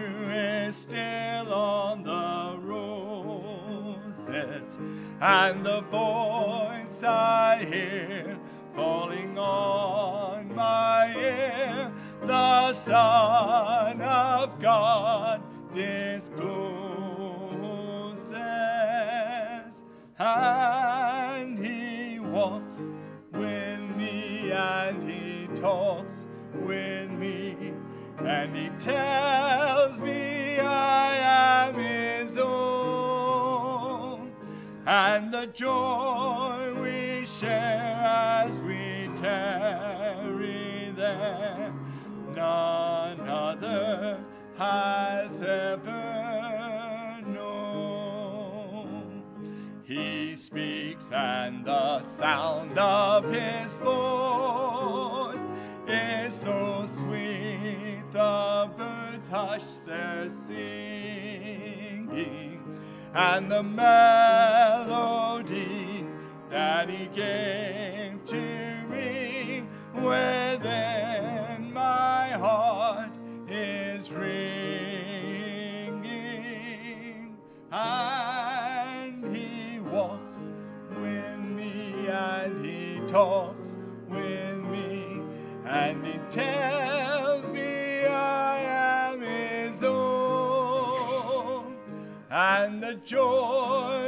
is still on the roses, and the voice I hear falling on my ear, the Son of God discloses, and He walks with me, and He talks with me, and He tells me I am His own, and the joy we share as we tarry there, none other has ever known. He speaks, and the sound of his voice hush their singing, and the melody that he gave to me within my heart is ringing, and he walks with me, and he talks with me, and he tells me and the joy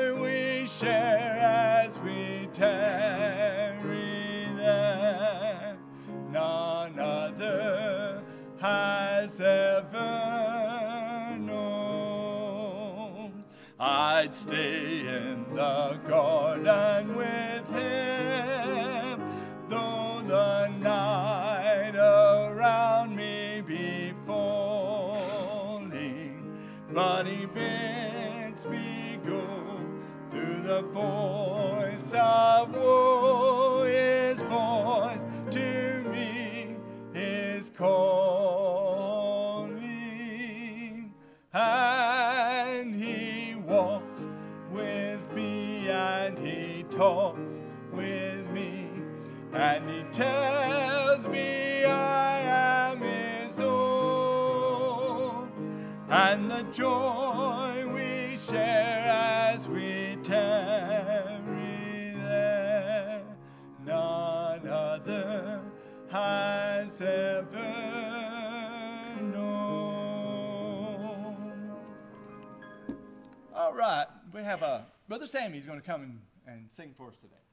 joy we share as we tarry there, none other has ever known. All right, we have a brother Sammy's going to come and, and sing for us today.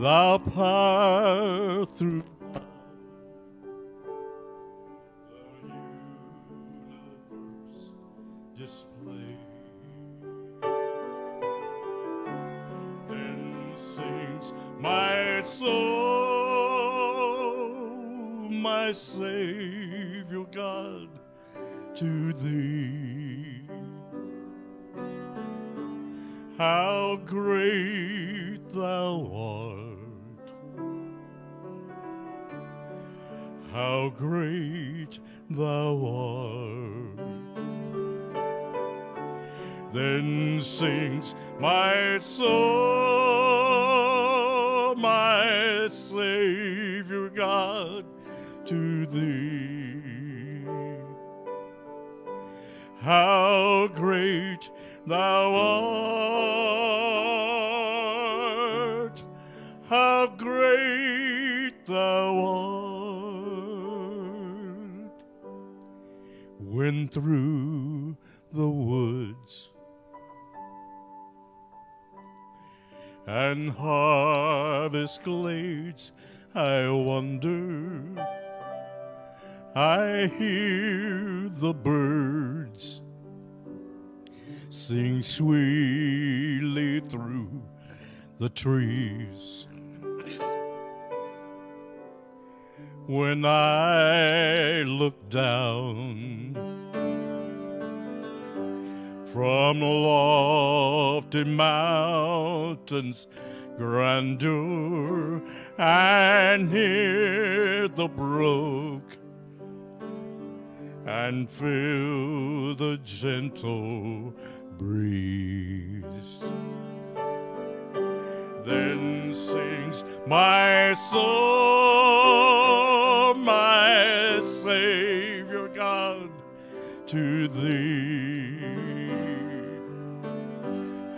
Thou power through through the woods and harvest glades I wander, I hear the birds sing sweetly through the trees. When I look down from lofty mountains grandeur and hear the brook and feel the gentle breeze. Then sings my soul, my Savior God, to thee.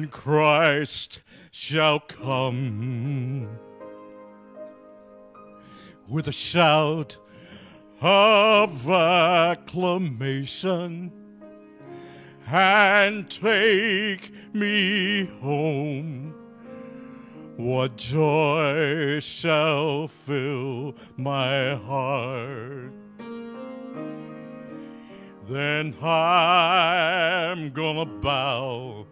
When Christ shall come with a shout of acclamation and take me home. What joy shall fill my heart? Then I'm gonna bow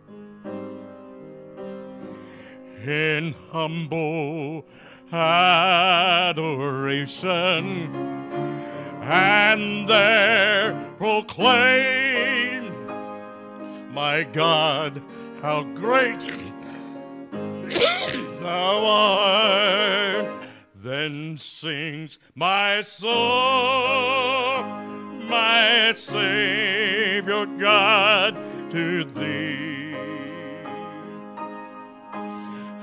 in humble adoration and there proclaim, My God, how great thou art. Then sings my soul, my Savior God, to thee.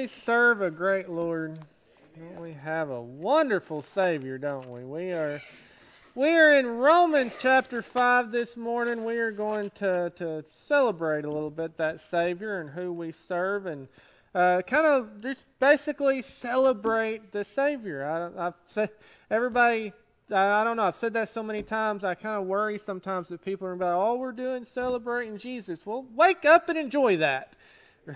We serve a great Lord? Don't we have a wonderful Savior, don't we? We are we are in Romans chapter 5 this morning. We are going to, to celebrate a little bit that Savior and who we serve and uh, kind of just basically celebrate the Savior. I, I've said, everybody I don't know. I've said that so many times. I kind of worry sometimes that people are about all we're doing celebrating Jesus. Well, wake up and enjoy that.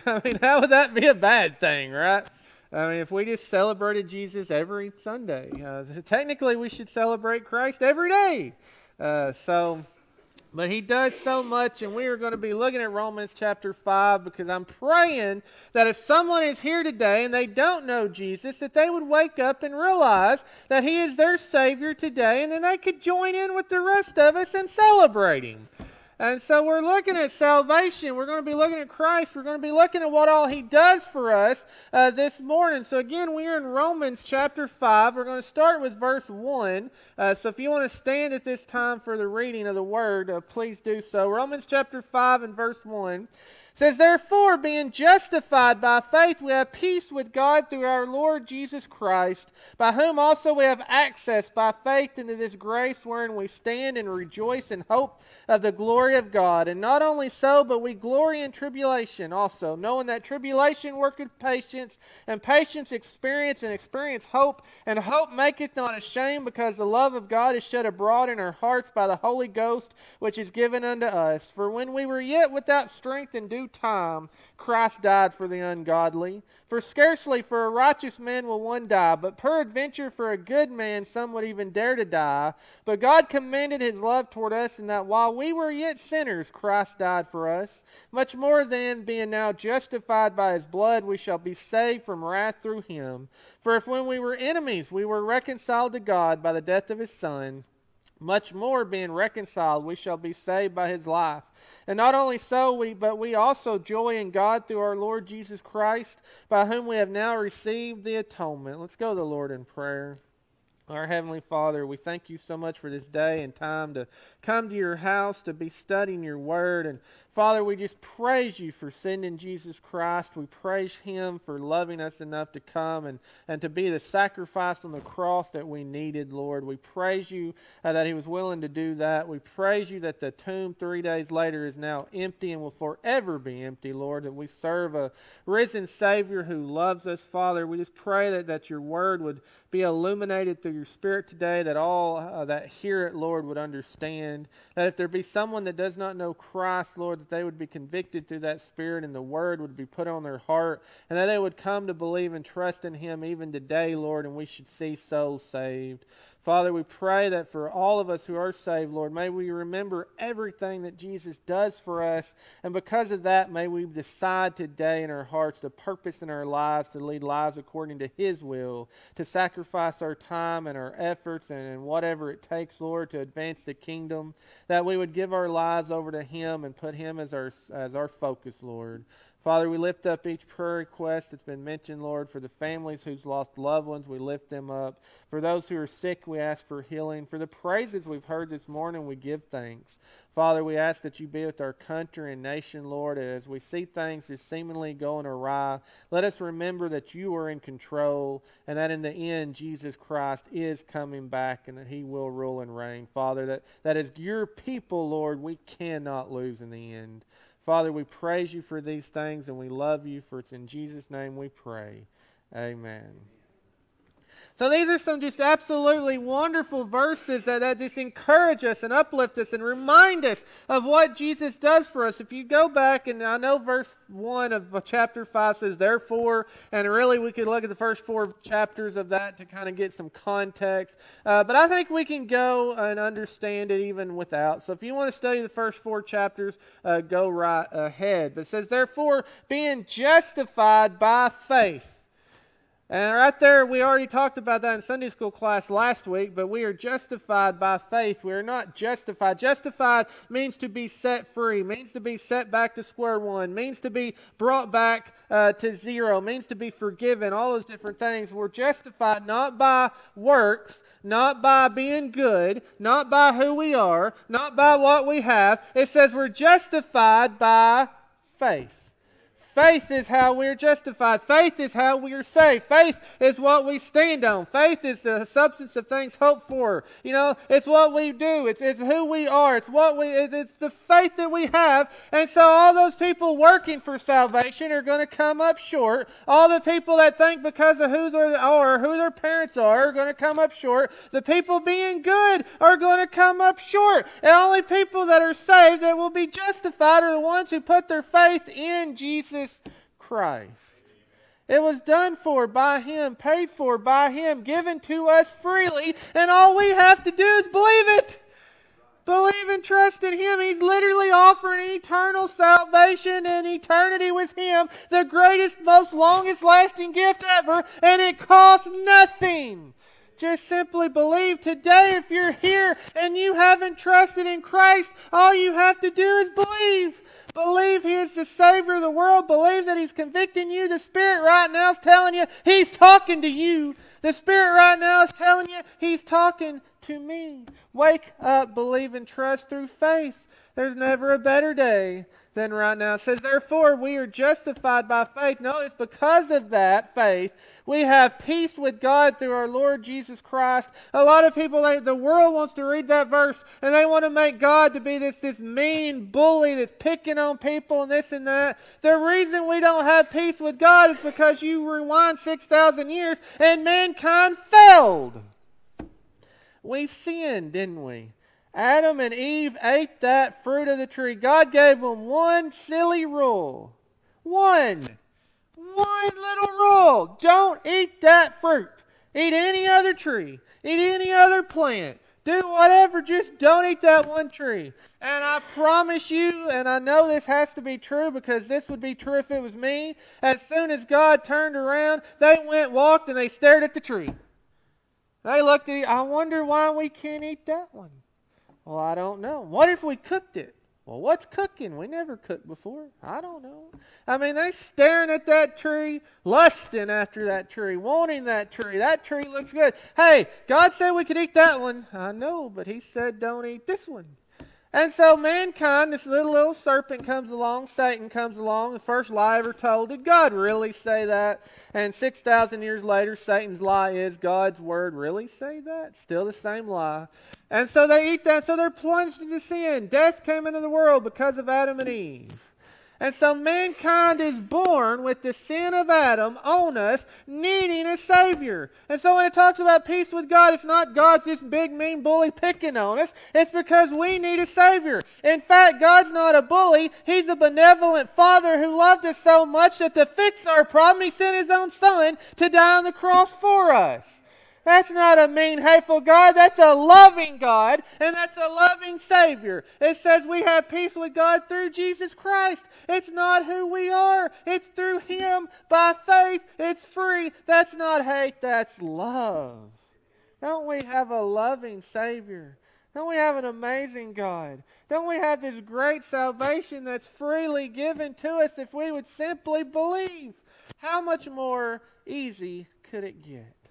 I mean, how would that be a bad thing, right? I mean, if we just celebrated Jesus every Sunday, uh, technically we should celebrate Christ every day. Uh, so but he does so much, and we are going to be looking at Romans chapter 5 because I'm praying that if someone is here today and they don't know Jesus, that they would wake up and realize that he is their Savior today, and then they could join in with the rest of us and celebrate him. And so we're looking at salvation. We're going to be looking at Christ. We're going to be looking at what all He does for us uh, this morning. So again, we are in Romans chapter 5. We're going to start with verse 1. Uh, so if you want to stand at this time for the reading of the Word, uh, please do so. Romans chapter 5 and verse 1 says, Therefore, being justified by faith, we have peace with God through our Lord Jesus Christ, by whom also we have access by faith into this grace wherein we stand and rejoice in hope of the glory of God. And not only so, but we glory in tribulation also, knowing that tribulation worketh patience, and patience experience, and experience hope, and hope maketh not ashamed, because the love of God is shed abroad in our hearts by the Holy Ghost, which is given unto us. For when we were yet without strength and due due time Christ died for the ungodly. For scarcely for a righteous man will one die, but peradventure for a good man some would even dare to die. But God commended his love toward us in that while we were yet sinners, Christ died for us. Much more then, being now justified by his blood, we shall be saved from wrath through him. For if when we were enemies we were reconciled to God by the death of his Son, much more being reconciled we shall be saved by his life. And not only so, we but we also joy in God through our Lord Jesus Christ, by whom we have now received the atonement. Let's go to the Lord in prayer. Our Heavenly Father, we thank you so much for this day and time to come to your house to be studying your word. And Father, we just praise you for sending Jesus Christ. We praise him for loving us enough to come and, and to be the sacrifice on the cross that we needed, Lord. We praise you uh, that he was willing to do that. We praise you that the tomb three days later is now empty and will forever be empty, Lord, that we serve a risen Savior who loves us, Father. We just pray that, that your word would be illuminated through your Spirit today, that all uh, that hear it, Lord, would understand. That if there be someone that does not know Christ, Lord, that they would be convicted through that Spirit and the Word would be put on their heart, and that they would come to believe and trust in Him even today, Lord, and we should see souls saved. Father, we pray that for all of us who are saved, Lord, may we remember everything that Jesus does for us. And because of that, may we decide today in our hearts to purpose in our lives to lead lives according to His will, to sacrifice our time and our efforts and whatever it takes, Lord, to advance the kingdom. That we would give our lives over to Him and put Him as our, as our focus, Lord. Father, we lift up each prayer request that's been mentioned, Lord, for the families who's lost loved ones, we lift them up. For those who are sick, we ask for healing. For the praises we've heard this morning, we give thanks. Father, we ask that you be with our country and nation, Lord, as we see things as seemingly going awry. Let us remember that you are in control and that in the end, Jesus Christ is coming back and that he will rule and reign. Father, that, that as your people, Lord, we cannot lose in the end. Father, we praise you for these things and we love you, for it's in Jesus' name we pray. Amen. So these are some just absolutely wonderful verses that, that just encourage us and uplift us and remind us of what Jesus does for us. If you go back, and I know verse 1 of chapter 5 says, Therefore, and really we could look at the first four chapters of that to kind of get some context. Uh, but I think we can go and understand it even without. So if you want to study the first four chapters, uh, go right ahead. But it says, Therefore, being justified by faith. And right there, we already talked about that in Sunday school class last week, but we are justified by faith. We are not justified. Justified means to be set free, means to be set back to square one, means to be brought back uh, to zero, means to be forgiven, all those different things. We're justified not by works, not by being good, not by who we are, not by what we have. It says we're justified by faith Faith is how we're justified. Faith is how we are saved. Faith is what we stand on. Faith is the substance of things hoped for. You know, it's what we do. It's, it's who we are. It's what we. It's the faith that we have. And so all those people working for salvation are going to come up short. All the people that think because of who they are, who their parents are, are going to come up short. The people being good are going to come up short. The only people that are saved that will be justified are the ones who put their faith in Jesus Jesus Christ. It was done for by Him, paid for by Him, given to us freely, and all we have to do is believe it. Believe and trust in Him. He's literally offering eternal salvation and eternity with Him, the greatest, most longest lasting gift ever, and it costs nothing. Just simply believe today if you're here and you haven't trusted in Christ, all you have to do is believe. Believe He is the Savior of the world. Believe that He's convicting you. The Spirit right now is telling you He's talking to you. The Spirit right now is telling you He's talking to me. Wake up, believe, and trust through faith. There's never a better day than right now. It says, Therefore, we are justified by faith. Notice, because of that faith, we have peace with God through our Lord Jesus Christ. A lot of people, they, the world wants to read that verse and they want to make God to be this, this mean bully that's picking on people and this and that. The reason we don't have peace with God is because you rewind 6,000 years and mankind failed. We sinned, didn't we? Adam and Eve ate that fruit of the tree. God gave them one silly rule. One. One little rule. Don't eat that fruit. Eat any other tree. Eat any other plant. Do whatever, just don't eat that one tree. And I promise you, and I know this has to be true because this would be true if it was me. As soon as God turned around, they went, walked, and they stared at the tree. They looked at. I wonder why we can't eat that one. Well, I don't know. What if we cooked it? Well, what's cooking? We never cooked before. I don't know. I mean, they're staring at that tree, lusting after that tree, wanting that tree. That tree looks good. Hey, God said we could eat that one. I know, but He said don't eat this one. And so mankind, this little little serpent comes along, Satan comes along, the first lie ever told. Did God really say that? And 6,000 years later, Satan's lie is God's word really say that? Still the same lie. And so they eat that, so they're plunged into sin. Death came into the world because of Adam and Eve. And so mankind is born with the sin of Adam on us, needing a Savior. And so when it talks about peace with God, it's not God's this big mean bully picking on us. It's because we need a Savior. In fact, God's not a bully. He's a benevolent Father who loved us so much that to fix our problem, He sent His own Son to die on the cross for us. That's not a mean, hateful God. That's a loving God, and that's a loving Savior. It says we have peace with God through Jesus Christ. It's not who we are, it's through Him by faith. It's free. That's not hate, that's love. Don't we have a loving Savior? Don't we have an amazing God? Don't we have this great salvation that's freely given to us if we would simply believe? How much more easy could it get?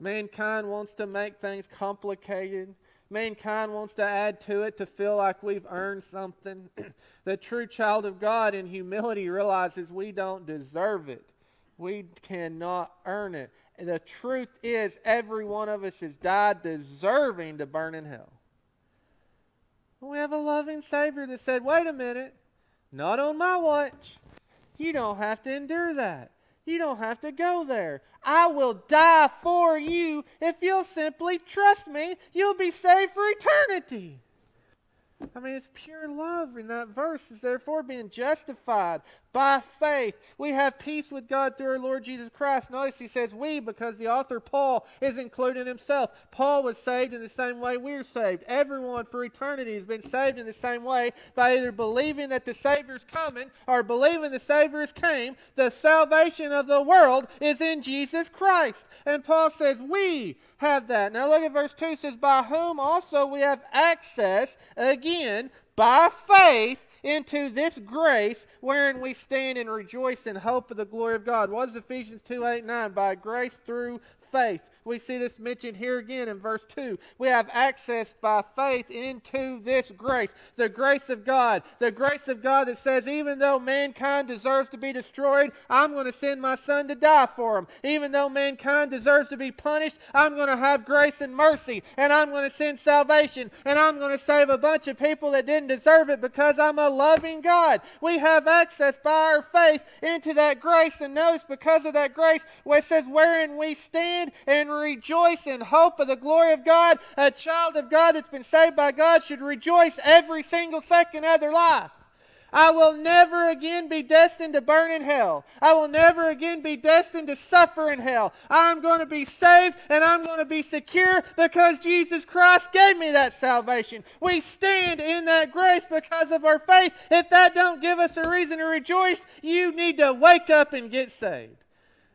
Mankind wants to make things complicated. Mankind wants to add to it to feel like we've earned something. the true child of God in humility realizes we don't deserve it. We cannot earn it. the truth is, every one of us has died deserving to burn in hell. We have a loving Savior that said, wait a minute, not on my watch. You don't have to endure that. You don't have to go there. I will die for you. If you'll simply trust me, you'll be saved for eternity. I mean, it's pure love in that verse. Is therefore being justified by faith. We have peace with God through our Lord Jesus Christ. Notice he says we because the author Paul is including himself. Paul was saved in the same way we're saved. Everyone for eternity has been saved in the same way by either believing that the Savior's coming or believing the Savior's came. The salvation of the world is in Jesus Christ. And Paul says we have that. Now look at verse 2 it says, By whom also we have access, again, by faith into this grace wherein we stand and rejoice in hope of the glory of God. What is Ephesians 2 8 9? By grace through faith. We see this mentioned here again in verse 2. We have access by faith into this grace, the grace of God. The grace of God that says, even though mankind deserves to be destroyed, I'm going to send my son to die for them. Even though mankind deserves to be punished, I'm going to have grace and mercy, and I'm going to send salvation, and I'm going to save a bunch of people that didn't deserve it because I'm a loving God. We have access by our faith into that grace, and notice because of that grace, where it says, wherein we stand and rejoice in hope of the glory of God. A child of God that's been saved by God should rejoice every single second of their life. I will never again be destined to burn in hell. I will never again be destined to suffer in hell. I'm going to be saved and I'm going to be secure because Jesus Christ gave me that salvation. We stand in that grace because of our faith. If that don't give us a reason to rejoice, you need to wake up and get saved.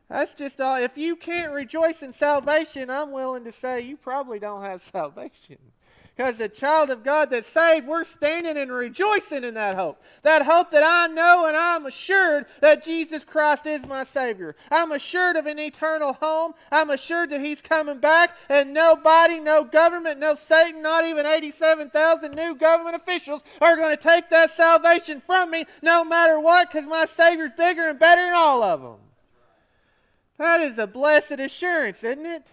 That's just all. If you can't rejoice in salvation, I'm willing to say you probably don't have salvation. Because the child of God that's saved, we're standing and rejoicing in that hope. That hope that I know and I'm assured that Jesus Christ is my Savior. I'm assured of an eternal home. I'm assured that He's coming back, and nobody, no government, no Satan, not even 87,000 new government officials are going to take that salvation from me no matter what, because my Savior's bigger and better than all of them. That is a blessed assurance, isn't it?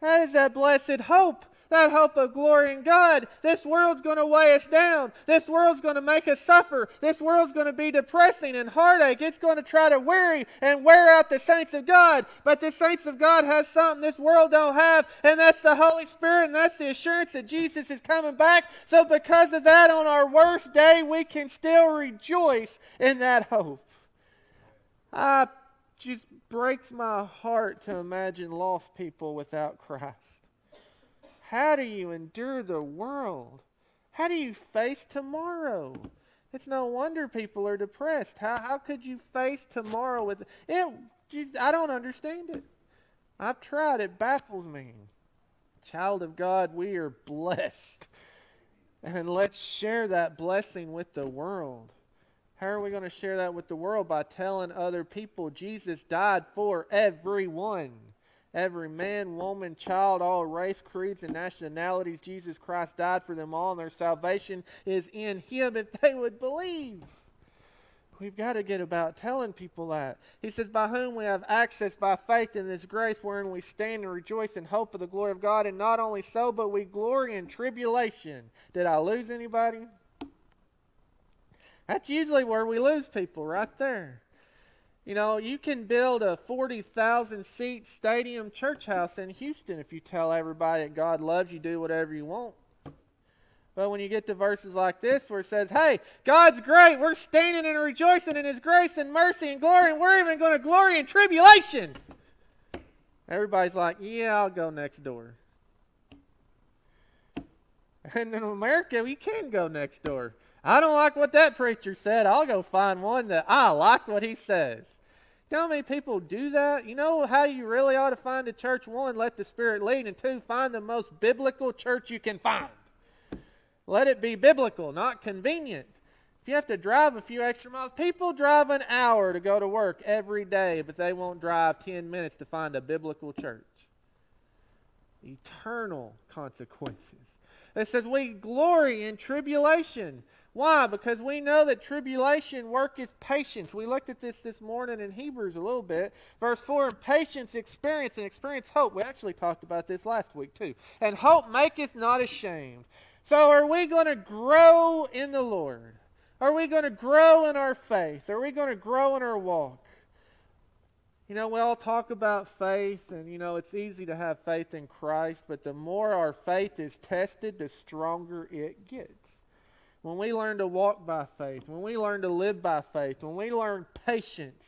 That is a blessed hope. That hope of glory in God. This world's going to weigh us down. This world's going to make us suffer. This world's going to be depressing and heartache. It's going to try to weary and wear out the saints of God. But the saints of God has something this world don't have, and that's the Holy Spirit, and that's the assurance that Jesus is coming back. So because of that, on our worst day, we can still rejoice in that hope. I just breaks my heart to imagine lost people without Christ. How do you endure the world? How do you face tomorrow? It's no wonder people are depressed. How, how could you face tomorrow with it? I don't understand it. I've tried. It baffles me. Child of God, we are blessed. And let's share that blessing with the world. How are we going to share that with the world? By telling other people Jesus died for everyone. Every man, woman, child, all race, creeds, and nationalities. Jesus Christ died for them all, and their salvation is in Him if they would believe. We've got to get about telling people that. He says, By whom we have access by faith in this grace wherein we stand and rejoice in hope of the glory of God. And not only so, but we glory in tribulation. Did I lose anybody? That's usually where we lose people, right there. You know, you can build a 40,000 seat stadium church house in Houston if you tell everybody that God loves you, do whatever you want. But when you get to verses like this where it says, hey, God's great, we're standing and rejoicing in His grace and mercy and glory, and we're even going to glory in tribulation. Everybody's like, yeah, I'll go next door. And in America, we can go next door. I don't like what that preacher said. I'll go find one that I like what he says. You know how many people do that? You know how you really ought to find a church? One, let the Spirit lead, and two, find the most biblical church you can find. Let it be biblical, not convenient. If you have to drive a few extra miles, people drive an hour to go to work every day, but they won't drive 10 minutes to find a biblical church. Eternal consequences. It says, We glory in tribulation why? Because we know that tribulation worketh patience. We looked at this this morning in Hebrews a little bit. Verse 4 And patience, experience, and experience hope. We actually talked about this last week too. And hope maketh not ashamed. So are we going to grow in the Lord? Are we going to grow in our faith? Are we going to grow in our walk? You know, we all talk about faith, and you know, it's easy to have faith in Christ, but the more our faith is tested, the stronger it gets when we learn to walk by faith, when we learn to live by faith, when we learn patience,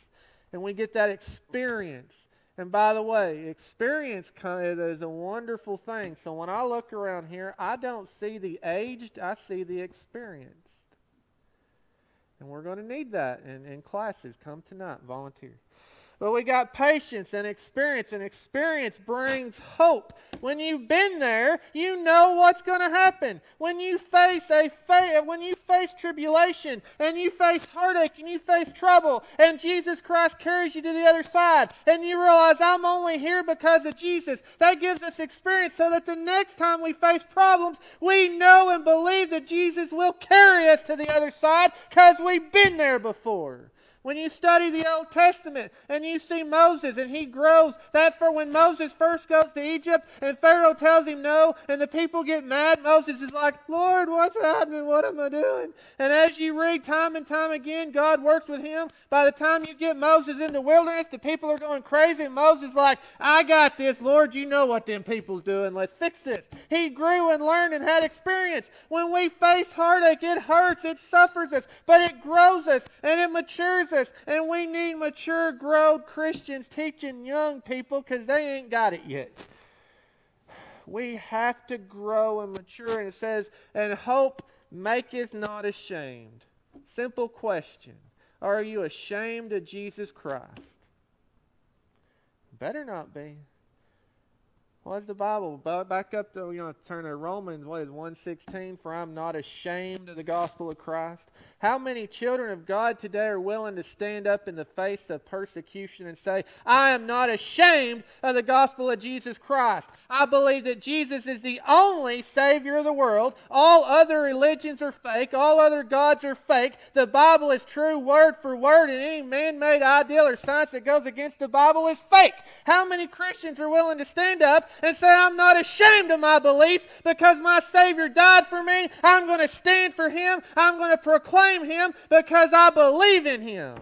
and we get that experience. And by the way, experience is a wonderful thing. So when I look around here, I don't see the aged, I see the experienced. And we're going to need that in, in classes. Come tonight, volunteer. But we got patience and experience, and experience brings hope. When you've been there, you know what's going to happen. When you face a fa- when you face tribulation and you face heartache and you face trouble, and Jesus Christ carries you to the other side, and you realize I'm only here because of Jesus, that gives us experience so that the next time we face problems, we know and believe that Jesus will carry us to the other side because we've been there before. When you study the Old Testament and you see Moses and he grows, that for when Moses first goes to Egypt and Pharaoh tells him no and the people get mad, Moses is like, Lord, what's happening? What am I doing? And as you read time and time again, God works with him. By the time you get Moses in the wilderness, the people are going crazy. And Moses is like, I got this, Lord. You know what them people's doing. Let's fix this. He grew and learned and had experience. When we face heartache, it hurts, it suffers us, but it grows us and it matures us and we need mature, grown Christians teaching young people because they ain't got it yet. We have to grow and mature. And it says, and hope maketh not ashamed. Simple question. Are you ashamed of Jesus Christ? Better not be. What's the Bible? Back up to, you know, turn to Romans, what is 116? For I'm not ashamed of the gospel of Christ. How many children of God today are willing to stand up in the face of persecution and say, I am not ashamed of the gospel of Jesus Christ? I believe that Jesus is the only Savior of the world. All other religions are fake. All other gods are fake. The Bible is true word for word, and any man made ideal or science that goes against the Bible is fake. How many Christians are willing to stand up and say, I'm not ashamed of my beliefs because my Savior died for me? I'm going to stand for Him. I'm going to proclaim him because I believe in him.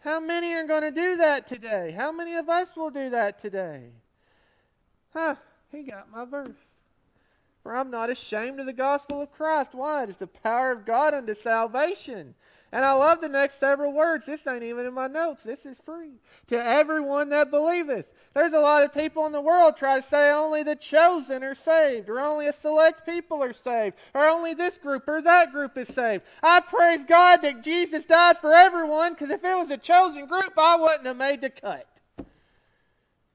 How many are going to do that today? How many of us will do that today? Huh, he got my verse. For I'm not ashamed of the gospel of Christ. Why? It is the power of God unto salvation. And I love the next several words. This ain't even in my notes. This is free. To everyone that believeth. There's a lot of people in the world try to say only the chosen are saved, or only a select people are saved, or only this group or that group is saved. I praise God that Jesus died for everyone, because if it was a chosen group, I wouldn't have made the cut.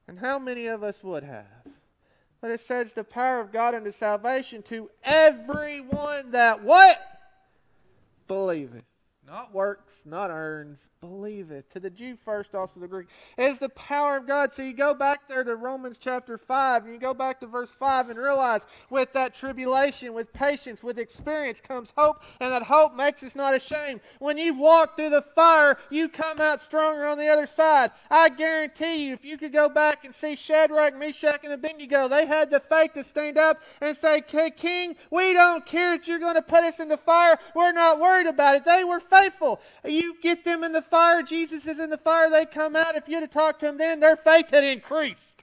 And how many of us would have? But it says the power of God unto salvation to everyone that what? Believeth. Not works, not earns, believe it. To the Jew first, also the Greek. It is the power of God. So you go back there to Romans chapter 5, and you go back to verse 5 and realize with that tribulation, with patience, with experience comes hope, and that hope makes us not ashamed. When you've walked through the fire, you come out stronger on the other side. I guarantee you, if you could go back and see Shadrach, Meshach, and Abednego, they had the faith to stand up and say, King, we don't care that you're going to put us in the fire. We're not worried about it. They were faithful. You get them in the fire, Jesus is in the fire, they come out. If you'd have talked to them then, their faith had increased.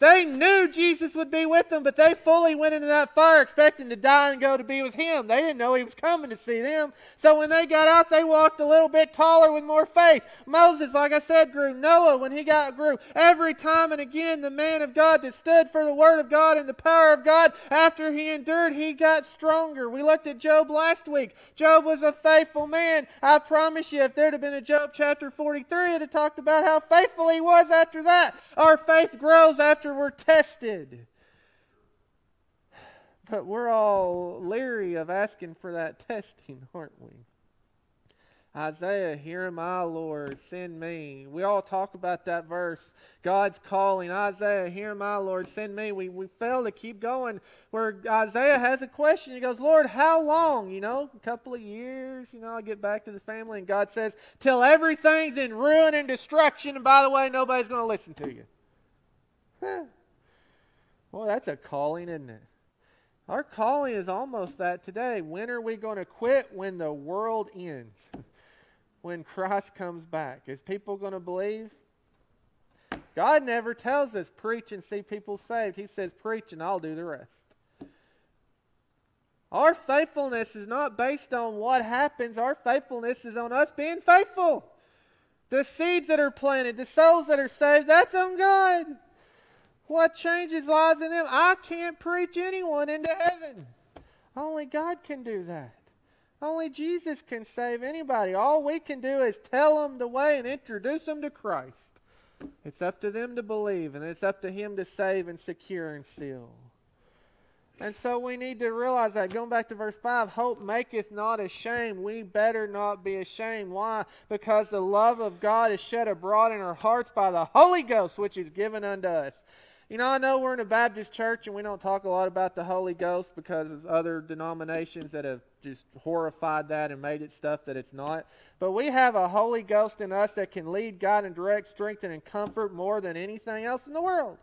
They knew Jesus would be with them, but they fully went into that fire expecting to die and go to be with Him. They didn't know He was coming to see them. So when they got out, they walked a little bit taller with more faith. Moses, like I said, grew. Noah, when he got grew. Every time and again, the man of God that stood for the Word of God and the power of God, after he endured, he got stronger. We looked at Job last week. Job was a faithful man. I promise you, if there'd have been a Job chapter 43, it'd have talked about how faithful he was after that. Our faith grows after after we're tested. But we're all leery of asking for that testing, aren't we? Isaiah, here am I, Lord, send me. We all talk about that verse. God's calling. Isaiah, here am I, Lord, send me. We, we fail to keep going where Isaiah has a question. He goes, Lord, how long? You know, a couple of years, you know, I'll get back to the family. And God says, till everything's in ruin and destruction. And by the way, nobody's going to listen to you. Well, that's a calling, isn't it? Our calling is almost that today. When are we going to quit? When the world ends. when Christ comes back. Is people going to believe? God never tells us preach and see people saved. He says preach and I'll do the rest. Our faithfulness is not based on what happens. Our faithfulness is on us being faithful. The seeds that are planted, the souls that are saved, that's on God. What changes lives in them? I can't preach anyone into heaven. Only God can do that. Only Jesus can save anybody. All we can do is tell them the way and introduce them to Christ. It's up to them to believe, and it's up to Him to save and secure and seal. And so we need to realize that. Going back to verse 5, hope maketh not ashamed. We better not be ashamed. Why? Because the love of God is shed abroad in our hearts by the Holy Ghost, which is given unto us. You know, I know we're in a Baptist church and we don't talk a lot about the Holy Ghost because of other denominations that have just horrified that and made it stuff that it's not. But we have a Holy Ghost in us that can lead, guide, and direct, strengthen, and comfort more than anything else in the world.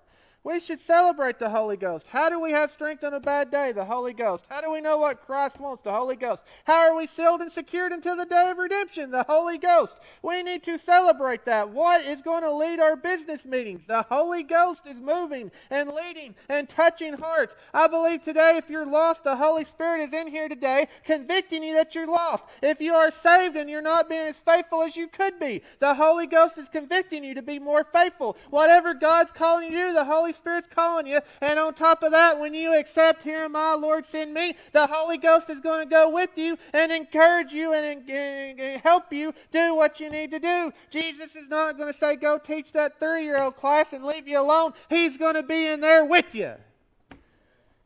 We should celebrate the Holy Ghost. How do we have strength on a bad day? The Holy Ghost. How do we know what Christ wants? The Holy Ghost. How are we sealed and secured until the day of redemption? The Holy Ghost. We need to celebrate that. What is going to lead our business meetings? The Holy Ghost is moving and leading and touching hearts. I believe today, if you're lost, the Holy Spirit is in here today convicting you that you're lost. If you are saved and you're not being as faithful as you could be, the Holy Ghost is convicting you to be more faithful. Whatever God's calling you to the Holy Spirit's calling you. And on top of that, when you accept, Here am I, Lord, send me, the Holy Ghost is going to go with you and encourage you and, and, and help you do what you need to do. Jesus is not going to say, Go teach that three year old class and leave you alone. He's going to be in there with you.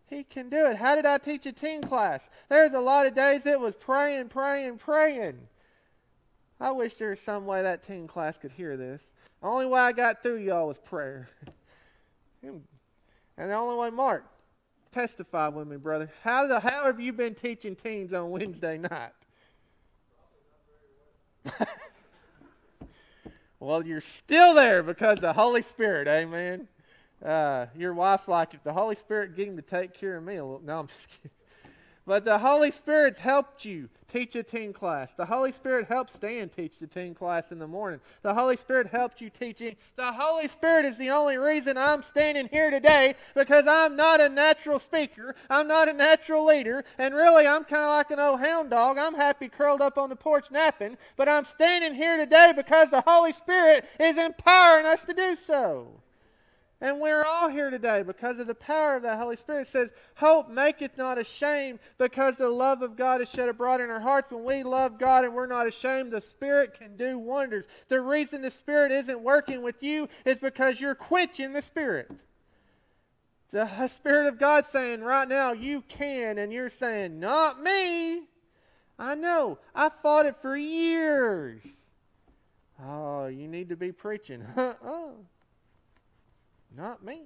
He can do it. How did I teach a teen class? There's a lot of days it was praying, praying, praying. I wish there was some way that teen class could hear this. Only way I got through y'all was prayer. And the only one, Mark, testify with me, brother. How, the, how have you been teaching teens on Wednesday night? well, you're still there because the Holy Spirit, amen. Uh, your wife's like, if the Holy Spirit get him to take care of me, no, I'm just kidding. But the Holy Spirit's helped you teach a teen class. The Holy Spirit helped Stan teach the teen class in the morning. The Holy Spirit helped you teaching. The Holy Spirit is the only reason I'm standing here today because I'm not a natural speaker. I'm not a natural leader. And really, I'm kind of like an old hound dog. I'm happy curled up on the porch napping. But I'm standing here today because the Holy Spirit is empowering us to do so. And we're all here today because of the power of the Holy Spirit. It says, Hope maketh not ashamed because the love of God is shed abroad in our hearts. When we love God and we're not ashamed, the Spirit can do wonders. The reason the Spirit isn't working with you is because you're quenching the Spirit. The Spirit of God saying right now, you can, and you're saying, Not me. I know. I fought it for years. Oh, you need to be preaching. Uh-uh. Not me.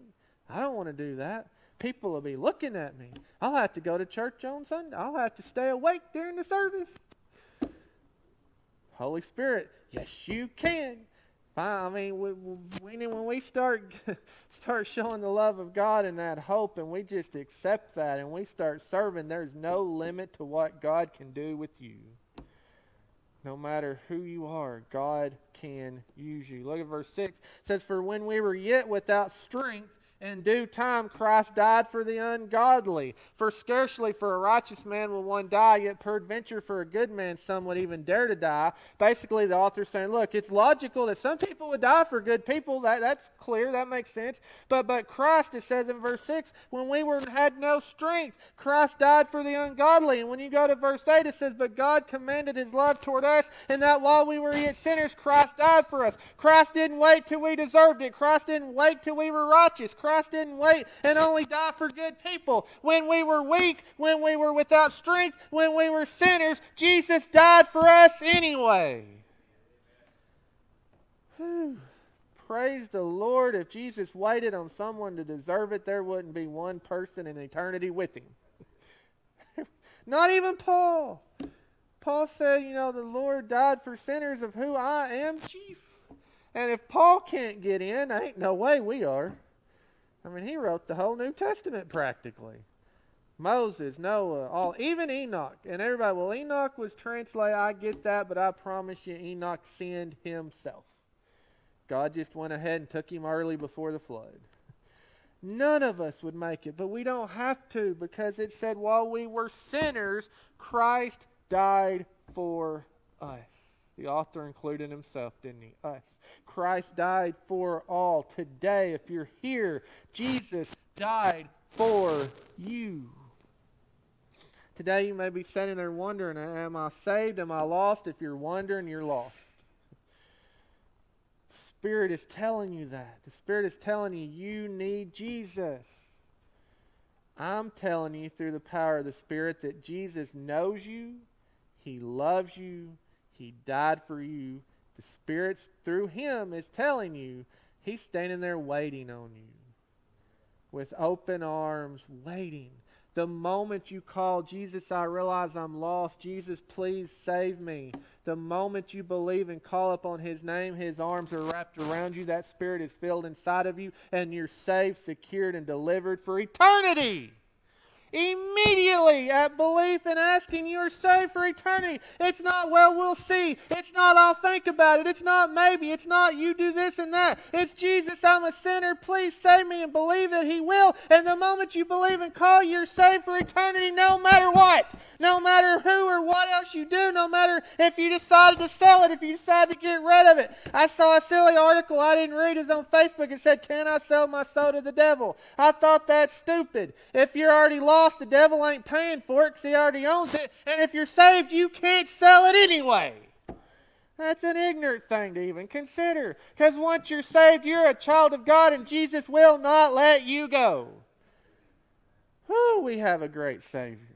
I don't want to do that. People will be looking at me. I'll have to go to church on Sunday. I'll have to stay awake during the service. Holy Spirit, yes, you can. I mean, when we start start showing the love of God and that hope, and we just accept that, and we start serving, there's no limit to what God can do with you. No matter who you are, God can use you. Look at verse 6. It says, For when we were yet without strength, in due time, Christ died for the ungodly. For scarcely for a righteous man will one die, yet peradventure for a good man some would even dare to die. Basically, the author's saying, look, it's logical that some people would die for good people. That, that's clear. That makes sense. But but Christ, it says in verse 6, when we were had no strength, Christ died for the ungodly. And when you go to verse 8, it says, But God commanded his love toward us, and that while we were yet sinners, Christ died for us. Christ didn't wait till we deserved it. Christ didn't wait till we were righteous. Christ Christ didn't wait and only die for good people. When we were weak, when we were without strength, when we were sinners, Jesus died for us anyway. Whew. Praise the Lord. If Jesus waited on someone to deserve it, there wouldn't be one person in eternity with him. Not even Paul. Paul said, you know, the Lord died for sinners of who I am chief. And if Paul can't get in, ain't no way we are. I mean, he wrote the whole New Testament practically. Moses, Noah, all even Enoch, and everybody. Well, Enoch was translated. I get that, but I promise you, Enoch sinned himself. God just went ahead and took him early before the flood. None of us would make it, but we don't have to because it said, while we were sinners, Christ died for us. The author included himself, didn't he? Us. Christ died for all. Today, if you're here, Jesus died for you. Today you may be sitting there wondering, am I saved? Am I lost? If you're wondering, you're lost. The Spirit is telling you that. The Spirit is telling you you need Jesus. I'm telling you through the power of the Spirit that Jesus knows you, He loves you, He died for you. The Spirit, through Him, is telling you He's standing there waiting on you with open arms, waiting. The moment you call, Jesus, I realize I'm lost. Jesus, please save me. The moment you believe and call upon His name, His arms are wrapped around you. That Spirit is filled inside of you, and you're saved, secured, and delivered for eternity immediately at belief and asking you are saved for eternity. It's not, well, we'll see. It's not, I'll think about it. It's not, maybe. It's not, you do this and that. It's Jesus, I'm a sinner. Please save me and believe that He will. And the moment you believe and call, you're saved for eternity no matter what. No matter who or what else you do. No matter if you decided to sell it, if you decide to get rid of it. I saw a silly article I didn't read. It's on Facebook. It said, Can I sell my soul to the devil? I thought that's stupid. If you're already lost, the devil ain't paying for it because he already owns it. And if you're saved, you can't sell it anyway. That's an ignorant thing to even consider. Because once you're saved, you're a child of God, and Jesus will not let you go. Whew, we have a great Savior.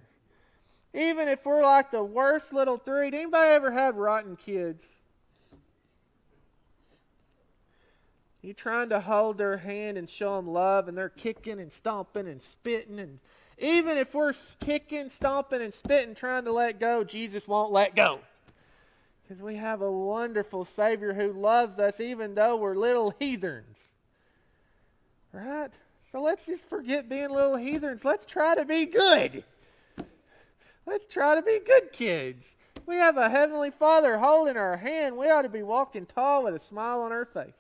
Even if we're like the worst little three, did anybody ever have rotten kids? You're trying to hold their hand and show them love, and they're kicking and stomping and spitting and even if we're kicking, stomping, and spitting, trying to let go, Jesus won't let go. Because we have a wonderful Savior who loves us even though we're little heathens. Right? So let's just forget being little heathens. Let's try to be good. Let's try to be good kids. We have a Heavenly Father holding our hand. We ought to be walking tall with a smile on our face,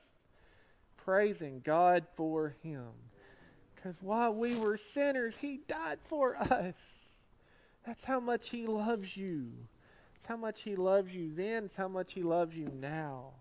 praising God for Him. Because while we were sinners, He died for us. That's how much He loves you. It's how much He loves you then. It's how much He loves you now.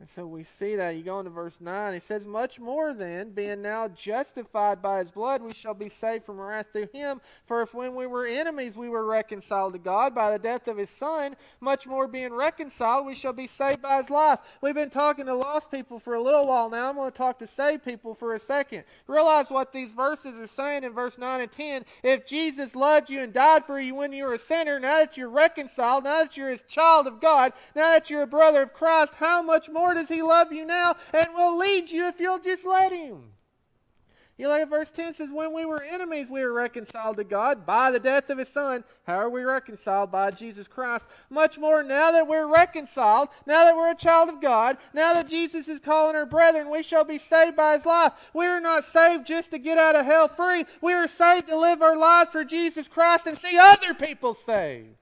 And so we see that. You go into verse 9. He says, Much more then, being now justified by his blood, we shall be saved from wrath through him. For if when we were enemies we were reconciled to God by the death of his Son, much more being reconciled, we shall be saved by his life. We've been talking to lost people for a little while now. I'm going to talk to saved people for a second. Realize what these verses are saying in verse 9 and 10. If Jesus loved you and died for you when you were a sinner, now that you're reconciled, now that you're his child of God, now that you're a brother of Christ, how much more? More does he love you now and will lead you if you'll just let him. You look at verse 10 says, When we were enemies, we were reconciled to God by the death of his Son. How are we reconciled? By Jesus Christ. Much more now that we're reconciled, now that we're a child of God, now that Jesus is calling our brethren, we shall be saved by his life. We are not saved just to get out of hell free. We are saved to live our lives for Jesus Christ and see other people saved.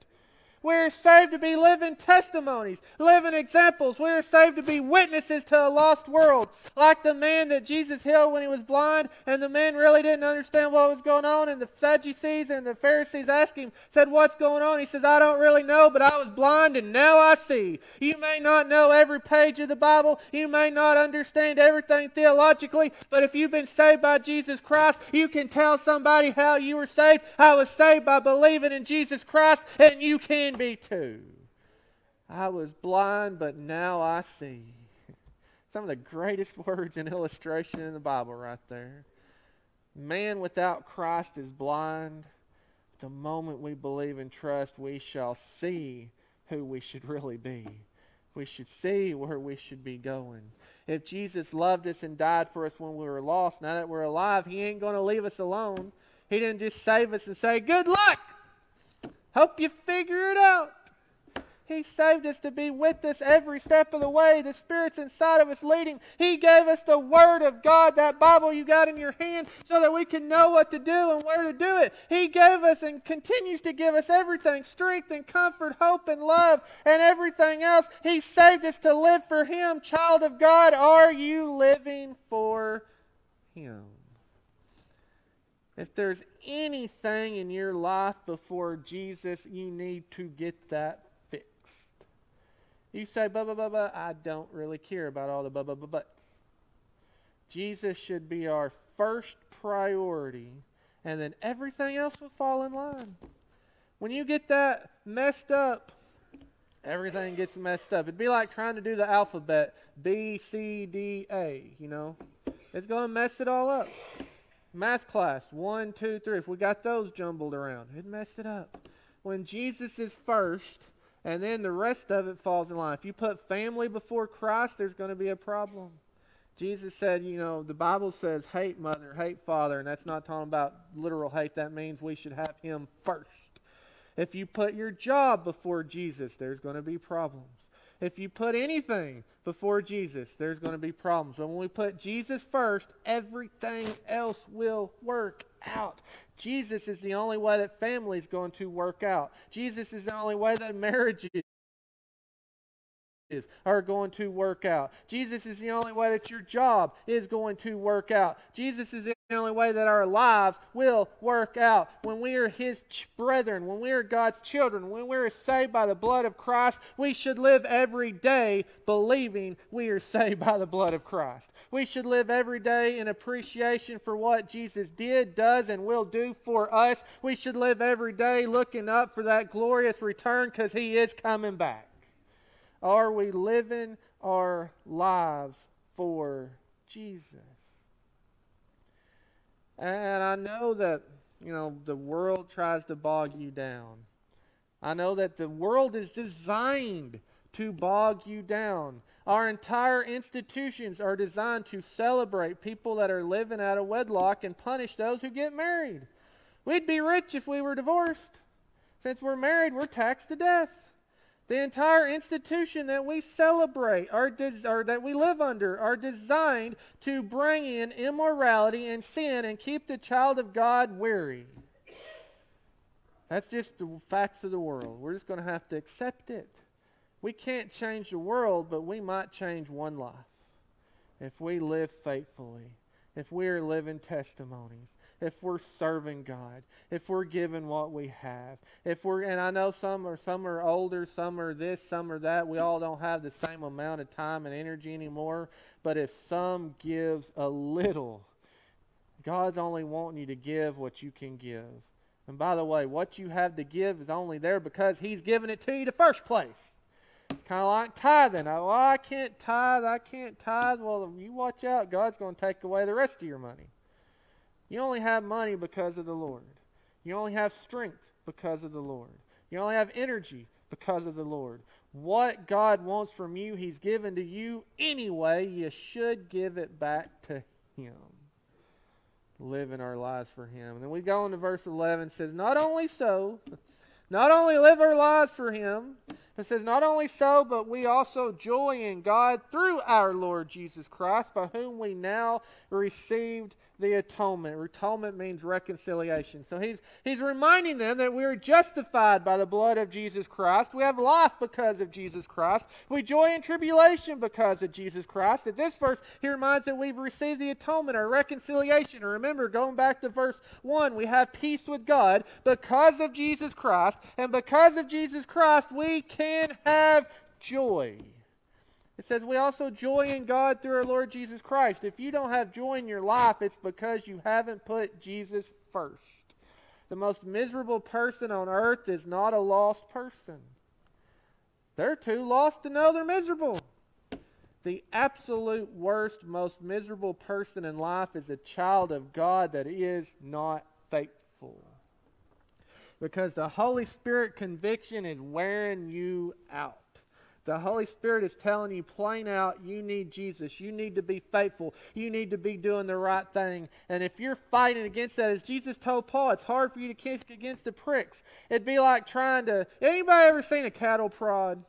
We're saved to be living testimonies, living examples. We're saved to be witnesses to a lost world. Like the man that Jesus healed when he was blind, and the man really didn't understand what was going on, and the Sadducees and the Pharisees asked him, said, What's going on? He says, I don't really know, but I was blind and now I see. You may not know every page of the Bible, you may not understand everything theologically, but if you've been saved by Jesus Christ, you can tell somebody how you were saved. I was saved by believing in Jesus Christ, and you can can be too. I was blind, but now I see. Some of the greatest words and illustration in the Bible, right there. Man without Christ is blind. The moment we believe and trust, we shall see who we should really be. We should see where we should be going. If Jesus loved us and died for us when we were lost, now that we're alive, He ain't going to leave us alone. He didn't just save us and say, Good luck! Hope you figure it out. He saved us to be with us every step of the way. The Spirit's inside of us leading. He gave us the Word of God, that Bible you got in your hand, so that we can know what to do and where to do it. He gave us and continues to give us everything strength and comfort, hope and love, and everything else. He saved us to live for Him. Child of God, are you living for Him? If there's anything in your life before Jesus, you need to get that fixed. You say, blah, blah, blah, blah. I don't really care about all the blah, blah, blah, buts. Jesus should be our first priority and then everything else will fall in line. When you get that messed up, everything gets messed up. It'd be like trying to do the alphabet B, C, D, A, you know? It's going to mess it all up. Math class, one, two, three. If we got those jumbled around, it messed it up. When Jesus is first, and then the rest of it falls in line. If you put family before Christ, there's going to be a problem. Jesus said, you know, the Bible says hate mother, hate father, and that's not talking about literal hate. That means we should have him first. If you put your job before Jesus, there's going to be problems. If you put anything before Jesus, there's going to be problems. But when we put Jesus first, everything else will work out. Jesus is the only way that family is going to work out. Jesus is the only way that marriage is are going to work out. Jesus is the only way that your job is going to work out. Jesus is the only way that our lives will work out. When we are His brethren, when we are God's children, when we are saved by the blood of Christ, we should live every day believing we are saved by the blood of Christ. We should live every day in appreciation for what Jesus did, does, and will do for us. We should live every day looking up for that glorious return because He is coming back. Are we living our lives for Jesus? And I know that, you know, the world tries to bog you down. I know that the world is designed to bog you down. Our entire institutions are designed to celebrate people that are living out of wedlock and punish those who get married. We'd be rich if we were divorced. Since we're married, we're taxed to death. The entire institution that we celebrate or, or that we live under are designed to bring in immorality and sin and keep the child of God weary. That's just the facts of the world. We're just going to have to accept it. We can't change the world, but we might change one life if we live faithfully, if we are living testimonies if we're serving God, if we're giving what we have, if we're and I know some are some are older, some are this, some are that. We all don't have the same amount of time and energy anymore. But if some gives a little, God's only wanting you to give what you can give. And by the way, what you have to give is only there because He's given it to you the first place. Kind of like tithing. I, well, I can't tithe. I can't tithe. Well, you watch out. God's going to take away the rest of your money. You only have money because of the Lord. You only have strength because of the Lord. You only have energy because of the Lord. What God wants from you, He's given to you anyway. You should give it back to Him. Living our lives for Him. And then we go into verse 11. It says, Not only so, not only live our lives for Him, it says, Not only so, but we also joy in God through our Lord Jesus Christ, by whom we now received the atonement. Atonement means reconciliation. So he's, he's reminding them that we are justified by the blood of Jesus Christ. We have life because of Jesus Christ. We joy in tribulation because of Jesus Christ. At this verse, he reminds that we've received the atonement, our reconciliation. Remember, going back to verse 1, we have peace with God because of Jesus Christ. And because of Jesus Christ, we can have joy. It says, We also joy in God through our Lord Jesus Christ. If you don't have joy in your life, it's because you haven't put Jesus first. The most miserable person on earth is not a lost person. They're too lost to know they're miserable. The absolute worst, most miserable person in life is a child of God that is not faithful. Because the Holy Spirit conviction is wearing you out. The Holy Spirit is telling you plain out you need Jesus. You need to be faithful. You need to be doing the right thing. And if you're fighting against that, as Jesus told Paul, it's hard for you to kick against the pricks. It'd be like trying to. Anybody ever seen a cattle prod?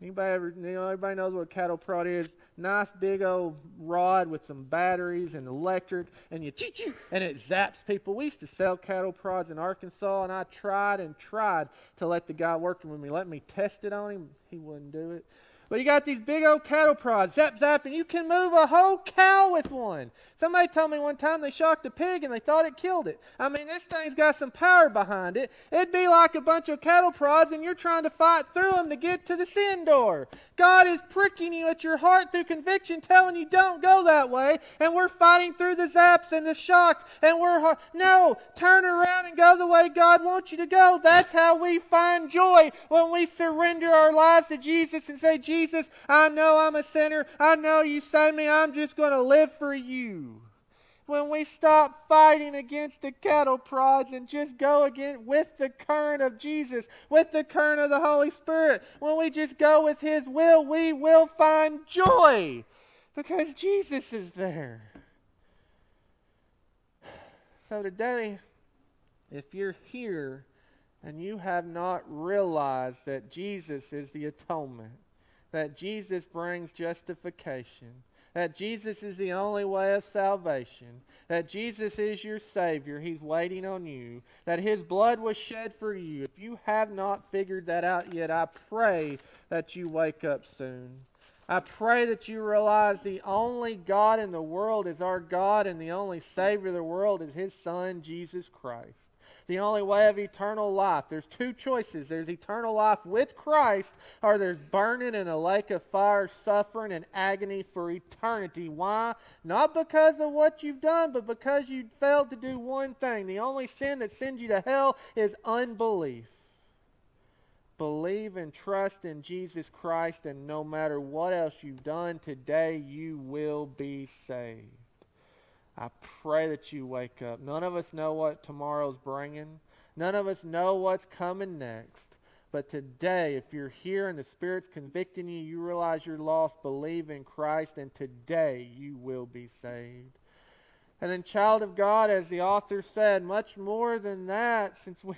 Anybody ever, you know, everybody knows what a cattle prod is. Nice big old rod with some batteries and electric, and you choo choo, and it zaps people. We used to sell cattle prods in Arkansas, and I tried and tried to let the guy working with me let me test it on him. He wouldn't do it. But you got these big old cattle prods, zap zap, and you can move a whole cow with one. Somebody told me one time they shocked a pig and they thought it killed it. I mean, this thing's got some power behind it. It'd be like a bunch of cattle prods and you're trying to fight through them to get to the sin door. God is pricking you at your heart through conviction, telling you don't go that way. And we're fighting through the zaps and the shocks. And we're, no, turn around and go the way God wants you to go. That's how we find joy when we surrender our lives to Jesus and say, Jesus, I know I'm a sinner. I know you saved me. I'm just going to live for you. When we stop fighting against the cattle prods and just go again with the current of Jesus, with the current of the Holy Spirit, when we just go with His will, we will find joy because Jesus is there. So today, if you're here and you have not realized that Jesus is the atonement, that Jesus brings justification, that Jesus is the only way of salvation, that Jesus is your Savior, He's waiting on you, that His blood was shed for you. If you have not figured that out yet, I pray that you wake up soon. I pray that you realize the only God in the world is our God, and the only Savior of the world is His Son, Jesus Christ the only way of eternal life. There's two choices there's eternal life with Christ, or there's burning in a lake of fire, suffering and agony for eternity. Why? Not because of what you've done, but because you failed to do one thing. The only sin that sends you to hell is unbelief. Believe and trust in Jesus Christ, and no matter what else you've done today, you will be saved. I pray that you wake up. None of us know what tomorrow's bringing. None of us know what's coming next. But today, if you're here and the Spirit's convicting you, you realize you're lost, believe in Christ, and today you will be saved. And then, child of God, as the author said, much more than that, since we,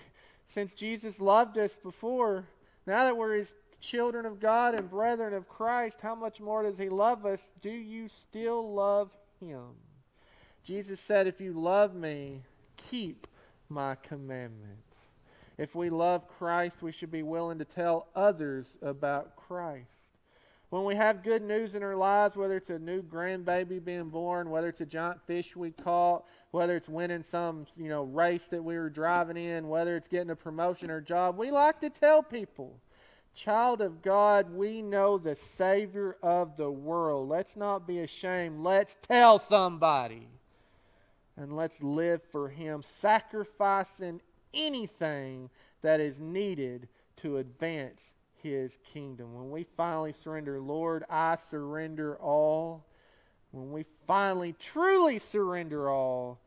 since Jesus loved us before, now that we're His children of God and brethren of Christ, how much more does He love us? Do you still love Him? Jesus said, If you love me, keep my commandments. If we love Christ, we should be willing to tell others about Christ. When we have good news in our lives, whether it's a new grandbaby being born, whether it's a giant fish we caught, whether it's winning some you know race that we were driving in, whether it's getting a promotion or job, we like to tell people. Child of God, we know the Savior of the world. Let's not be ashamed. Let's tell somebody and let's live for Him, sacrificing anything that is needed to advance His kingdom. When we finally surrender, Lord, I surrender all. When we finally truly surrender all,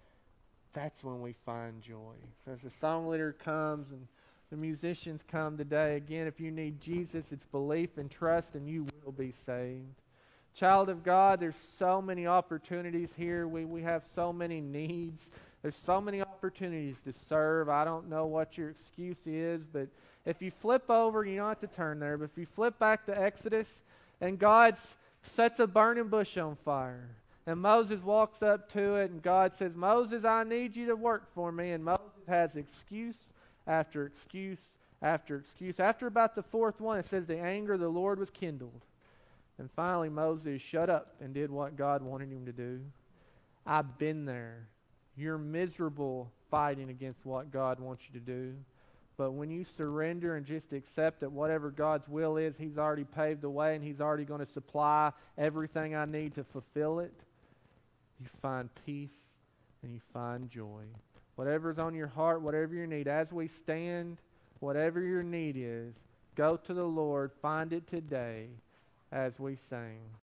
that's when we find joy. So as the song leader comes and the musicians come today, again, if you need Jesus, it's belief and trust, and you will be saved. Child of God, there's so many opportunities here. We, we have so many needs. There's so many opportunities to serve. I don't know what your excuse is, but if you flip over, you don't have to turn there, but if you flip back to Exodus and God sets a burning bush on fire, and Moses walks up to it, and God says, Moses, I need you to work for me. And Moses has excuse after excuse after excuse. After about the fourth one, it says, The anger of the Lord was kindled. And finally, Moses shut up and did what God wanted him to do. I've been there. You're miserable fighting against what God wants you to do. But when you surrender and just accept that whatever God's will is, He's already paved the way and He's already going to supply everything I need to fulfill it, you find peace and you find joy. Whatever's on your heart, whatever your need, as we stand, whatever your need is, go to the Lord, find it today as we sing.